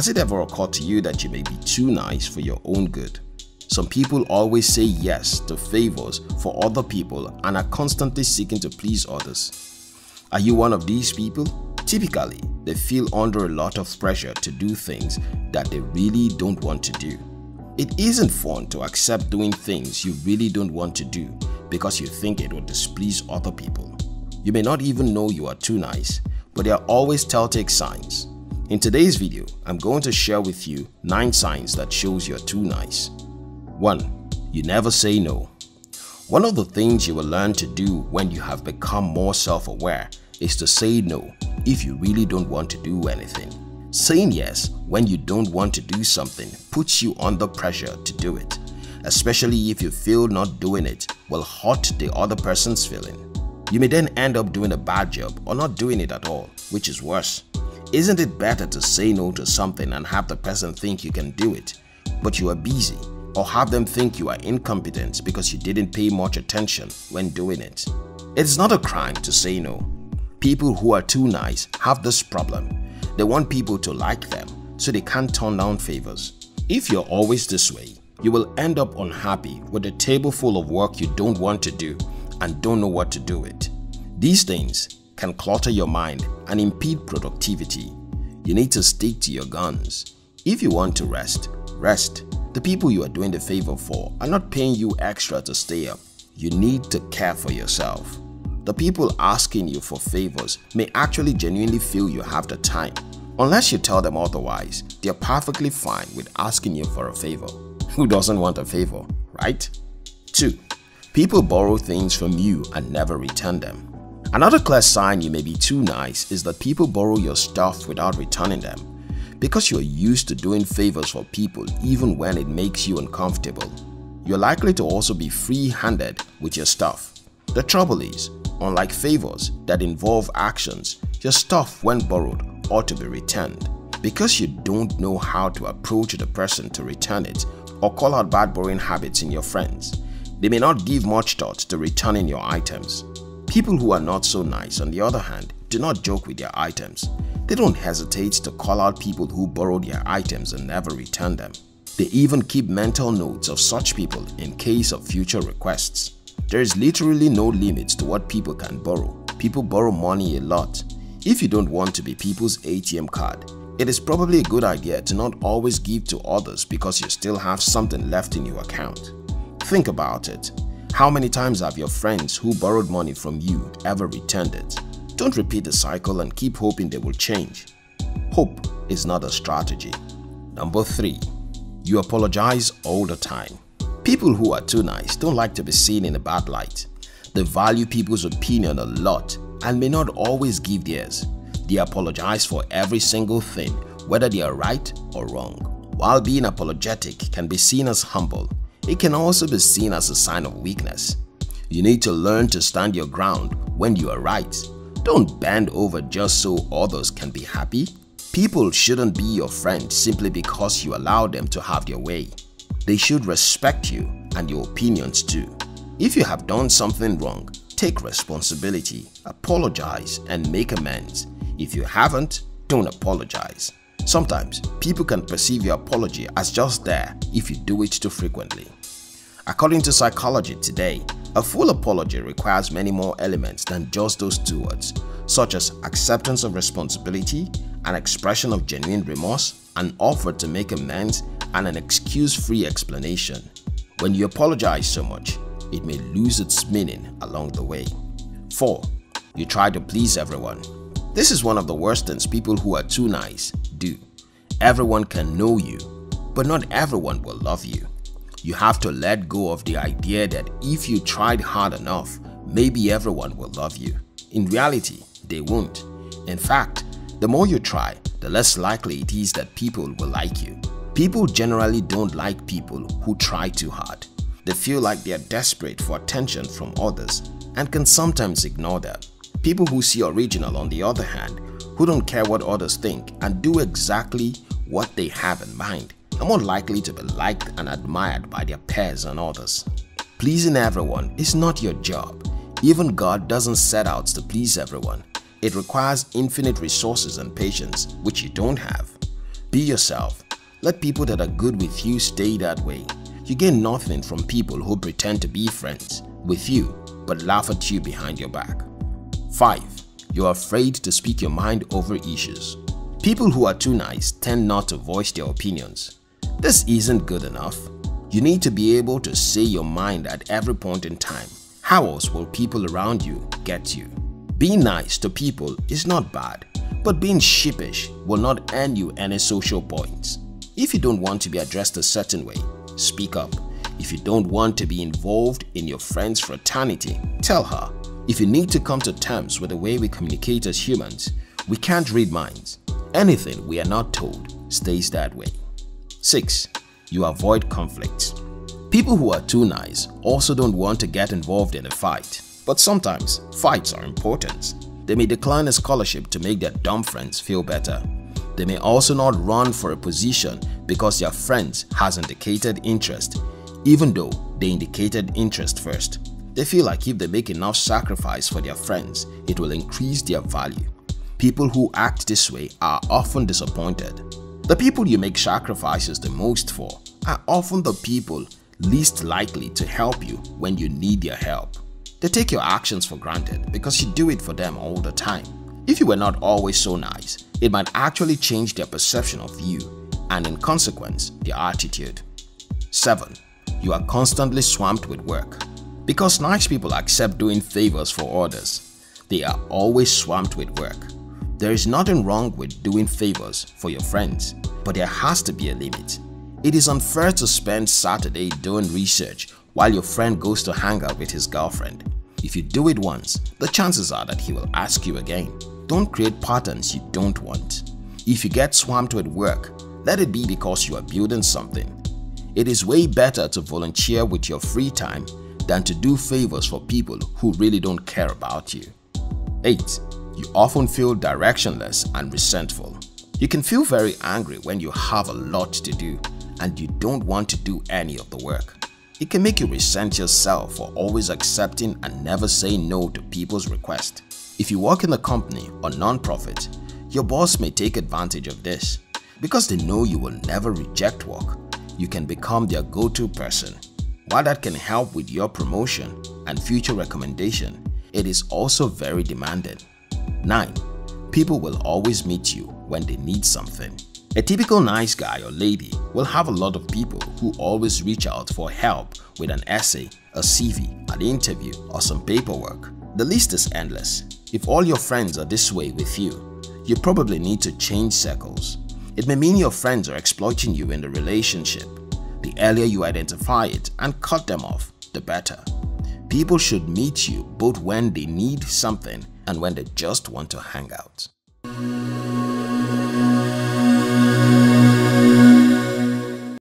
Has it ever occurred to you that you may be too nice for your own good? Some people always say yes to favors for other people and are constantly seeking to please others. Are you one of these people? Typically, they feel under a lot of pressure to do things that they really don't want to do. It isn't fun to accept doing things you really don't want to do because you think it will displease other people. You may not even know you are too nice, but there are always telltale signs. In today's video, I'm going to share with you 9 signs that shows you're too nice. 1. You never say no. One of the things you will learn to do when you have become more self-aware is to say no if you really don't want to do anything. Saying yes when you don't want to do something puts you under pressure to do it, especially if you feel not doing it will hurt the other person's feeling. You may then end up doing a bad job or not doing it at all, which is worse. Isn't it better to say no to something and have the person think you can do it, but you are busy, or have them think you are incompetent because you didn't pay much attention when doing it? It is not a crime to say no. People who are too nice have this problem. They want people to like them, so they can't turn down favors. If you're always this way, you will end up unhappy with a table full of work you don't want to do and don't know what to do with. These things can clutter your mind and impede productivity. You need to stick to your guns. If you want to rest, rest. The people you are doing the favor for are not paying you extra to stay up. You need to care for yourself. The people asking you for favors may actually genuinely feel you have the time. Unless you tell them otherwise, they're perfectly fine with asking you for a favor. Who doesn't want a favor, right? 2. People borrow things from you and never return them. Another clear sign you may be too nice is that people borrow your stuff without returning them. Because you're used to doing favors for people even when it makes you uncomfortable, you're likely to also be free-handed with your stuff. The trouble is, unlike favors that involve actions, your stuff when borrowed ought to be returned. Because you don't know how to approach the person to return it or call out bad borrowing habits in your friends, they may not give much thought to returning your items. People who are not so nice, on the other hand, do not joke with their items. They don't hesitate to call out people who borrow their items and never return them. They even keep mental notes of such people in case of future requests. There is literally no limit to what people can borrow. People borrow money a lot. If you don't want to be people's ATM card, it is probably a good idea to not always give to others because you still have something left in your account. Think about it. How many times have your friends who borrowed money from you ever returned it? Don't repeat the cycle and keep hoping they will change. Hope is not a strategy. Number 3. You apologize all the time. People who are too nice don't like to be seen in a bad light. They value people's opinion a lot and may not always give theirs. They apologize for every single thing, whether they are right or wrong. While being apologetic can be seen as humble, it can also be seen as a sign of weakness. You need to learn to stand your ground when you are right. Don't bend over just so others can be happy. People shouldn't be your friend simply because you allow them to have their way. They should respect you and your opinions too. If you have done something wrong, take responsibility, apologize and make amends. If you haven't, don't apologize. Sometimes, people can perceive your apology as just there if you do it too frequently. According to Psychology Today, a full apology requires many more elements than just those two words, such as acceptance of responsibility, an expression of genuine remorse, an offer to make amends, and an excuse-free explanation. When you apologize so much, it may lose its meaning along the way. 4. You try to please everyone. This is one of the worst things people who are too nice do. Everyone can know you, but not everyone will love you. You have to let go of the idea that if you tried hard enough, maybe everyone will love you. In reality, they won't. In fact, the more you try, the less likely it is that people will like you. People generally don't like people who try too hard. They feel like they are desperate for attention from others and can sometimes ignore that. People who see original on the other hand, who don't care what others think and do exactly what they have in mind are more likely to be liked and admired by their peers and others. Pleasing everyone is not your job. Even God doesn't set out to please everyone. It requires infinite resources and patience, which you don't have. Be yourself. Let people that are good with you stay that way. You gain nothing from people who pretend to be friends with you but laugh at you behind your back. 5. You're afraid to speak your mind over issues. People who are too nice tend not to voice their opinions. This isn't good enough. You need to be able to say your mind at every point in time. How else will people around you get you? Being nice to people is not bad, but being sheepish will not earn you any social points. If you don't want to be addressed a certain way, speak up. If you don't want to be involved in your friend's fraternity, tell her. If you need to come to terms with the way we communicate as humans, we can't read minds. Anything we are not told stays that way. 6. You avoid conflicts. People who are too nice also don't want to get involved in a fight, but sometimes fights are important. They may decline a scholarship to make their dumb friends feel better. They may also not run for a position because their friends has indicated interest even though they indicated interest first. They feel like if they make enough sacrifice for their friends, it will increase their value. People who act this way are often disappointed. The people you make sacrifices the most for are often the people least likely to help you when you need their help. They take your actions for granted because you do it for them all the time. If you were not always so nice, it might actually change their perception of you and in consequence, their attitude. 7 you are constantly swamped with work. Because nice people accept doing favors for others, they are always swamped with work. There is nothing wrong with doing favors for your friends, but there has to be a limit. It is unfair to spend Saturday doing research while your friend goes to hang out with his girlfriend. If you do it once, the chances are that he will ask you again. Don't create patterns you don't want. If you get swamped with work, let it be because you are building something it is way better to volunteer with your free time than to do favors for people who really don't care about you. 8. You often feel directionless and resentful. You can feel very angry when you have a lot to do and you don't want to do any of the work. It can make you resent yourself for always accepting and never saying no to people's requests. If you work in a company or non-profit, your boss may take advantage of this because they know you will never reject work you can become their go-to person. While that can help with your promotion and future recommendation, it is also very demanding. 9. People will always meet you when they need something. A typical nice guy or lady will have a lot of people who always reach out for help with an essay, a CV, an interview, or some paperwork. The list is endless. If all your friends are this way with you, you probably need to change circles. It may mean your friends are exploiting you in the relationship. The earlier you identify it and cut them off, the better. People should meet you both when they need something and when they just want to hang out.